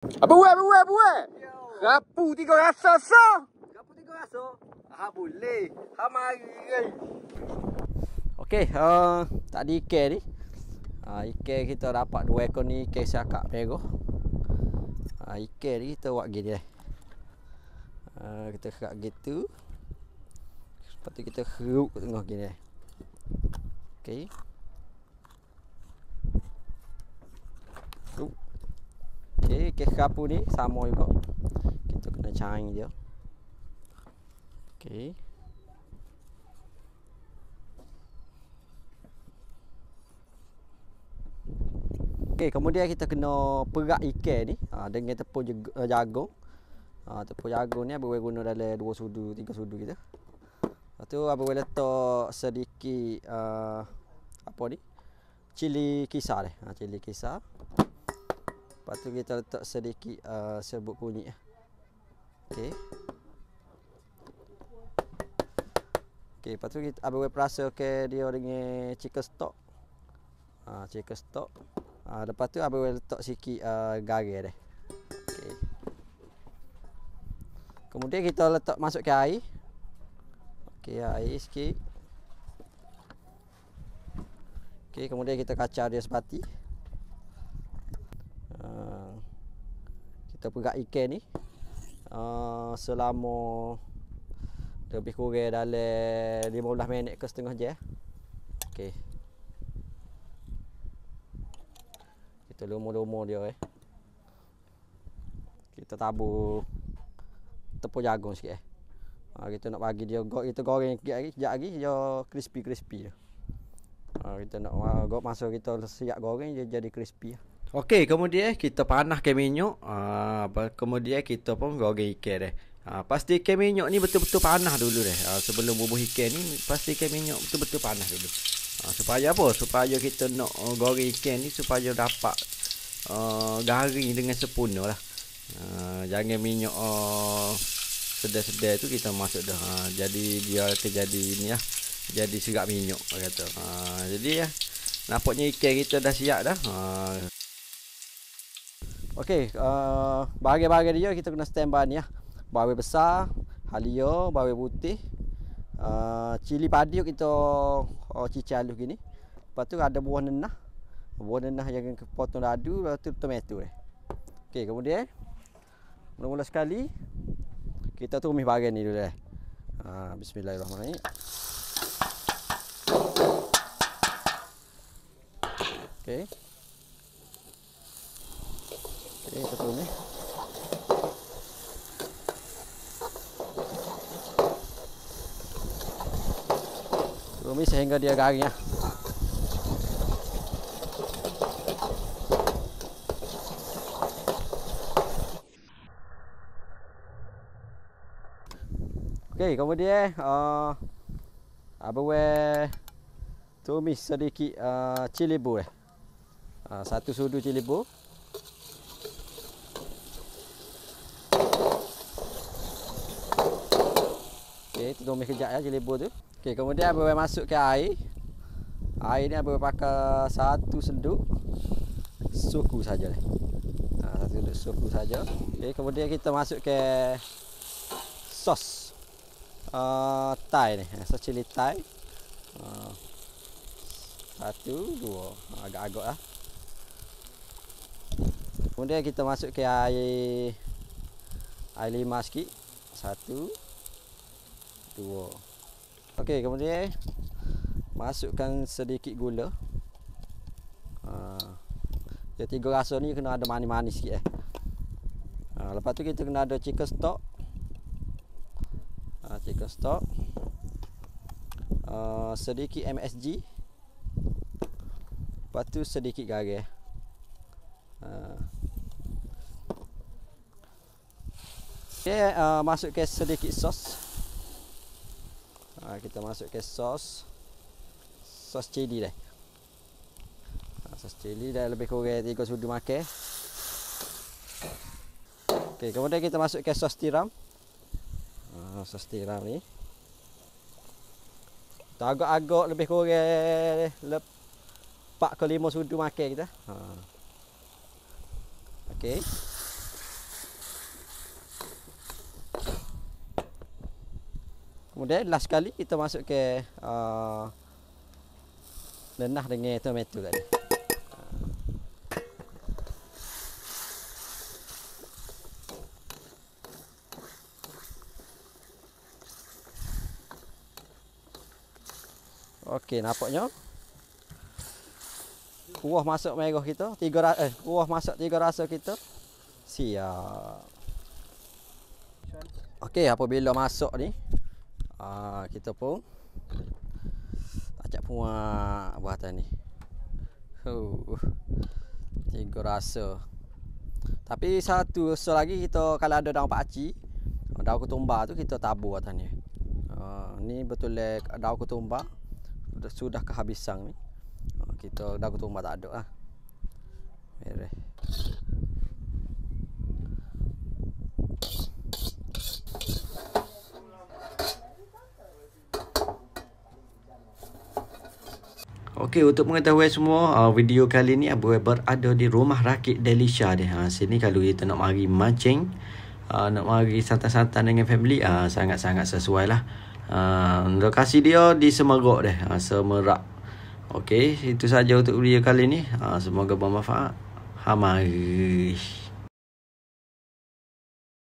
Apa buat, apa buat, apa buat? Rapu tiga rasa so. Rapu tiga rasa? Ha boleh. Ha mari. Okey, uh, tadi ikan ni. Uh, ikan kita dapat dua ekor ni ikan siakak merah. Uh, ikan ni kita buat gini eh. Uh, kita kerak gitu. Lepas tu kita keruk ke tengah gini eh. Okey. Okey, kes kapu ni sama juga. Kita kena cair dia. Okey. Okey, kemudian kita kena perak ikan ni ha, dengan tepung uh, jagung. Ha, tepung jagung ni abang guna dalam 2 sudu, 3 sudu kita. Lepas tu abang letak sedikit uh, apa ni? Cili kisar ni. Ha, cili kisar. Lepas tu kita letak sedikit uh, serbuk kunyit. Okey. Okey, lepas tu kita abang perasa ke dia dengan chicken stock. Ha, chicken stock. Ha, lepas tu abang letak sikit uh, garam dia. Okey. Kemudian kita letak masuk ke air. Okey, air sikit. Okey, kemudian kita kacau dia sepati. Uh, kita pegang ikan ni uh, selama lebih kurang dalam 15 minit ke setengah jam. Okey. Kita lumur-lumur dia eh. Kita tabur tepung jagung sikit eh. Ha, kita nak bagi dia kita goreng sikit lagi, sekejap lagi dia crispy-crispy dia. Ha, kita nak uh, kita siap goreng dia jadi crispy. Okey, kemudian kita panaskan minyak. Ha, kemudian kita pun goreng ikan deh. Ha, pastikan minyak ni betul-betul panas dulu deh. Ha, sebelum bubuh ikan ni pastikan minyak betul-betul panas dulu. Ha, supaya apa? Supaya kita nak uh, goreng ikan ni supaya dapat uh, garing dengan sempurna lah. Uh, jangan minyak uh, sedar-sedar tu kita masuk dah. Uh, jadi dia terjadi ni lah. Jadi serap minyak kata. Uh, jadi ya. Uh, nampaknya ikan kita dah siap dah. Uh, Okey, uh, bahagian-bahagian dia kita kena standby ni lah. Bawang besar, halia, bawang putih, uh, cili padi kita uh, cicah halus gini. Lepas tu ada buah nenah. Buah nenah yang potong ladu, lepas tu tomato eh. Okey, kemudian mula-mula sekali kita tumis bahagian ni dulu eh. Ha, bismillahirrahmanirrahim. Okey, kita tumis. Tumis sehingga dia garing ya. Okey, kemudian uh, apa we tumis sedikit uh, cili bu eh. Uh, satu sudu cili bu. Okey, tumis kejap ya cili bu tu. Okey, kemudian apa we masuk ke air. Air ni apa? Pakai satu senduk suku saja. Ha, satu senduk suku saja. Okey, kemudian kita masuk ke sos uh, Thai ni. Sos cili Thai. Uh, Satu Dua. Agak-agak lah. Kemudian kita masuk ke air Air lima sikit. Satu Dua Okey kemudian Masukkan sedikit gula. Uh, Dia tiga rasa ni kena ada manis-manis sikit eh. Uh, Lepas tu kita kena ada chicken stock. Uh, chicken stock. Uh, sedikit MSG lepas tu sedikit garam uh. Okay, uh, masuk ke sedikit sos uh, kita masuk ke sos sos cili dah uh, sos cili dah lebih kurang 3 sudu makan Okay, kemudian kita masuk ke sos tiram Ha, sos tiram ni. Agak-agak lebih kurang lep 4 ke 5 sudu makan kita. Ha. Okey. Kemudian last kali kita masuk ke uh, denah dengan tomato tadi. Okey, nampaknya kuah masuk merah kita, tiga eh kuah masuk tiga rasa kita. Siap. Okey, apabila masuk ni, uh, kita pun acak puak buatan ni. Uh, tiga rasa. Tapi satu so lagi kita kalau ada daun pakcik, daun ketumbar tu kita tabur atas ni. Uh, ni betul daun ketumbar sudah, kehabisan ni. Uh, kita daun ketumbar tak ada lah. Mereh. Okey untuk mengetahui semua uh, video kali ni Abu berada di rumah rakit Delisha dia. Ha sini kalau kita nak mari mancing uh, nak mari santai-santai dengan family uh, sangat-sangat sesuai lah. Lokasi dia di Semerak deh. Semerak. Okey, itu saja untuk video kali ni. Semoga bermanfaat. Ha mari.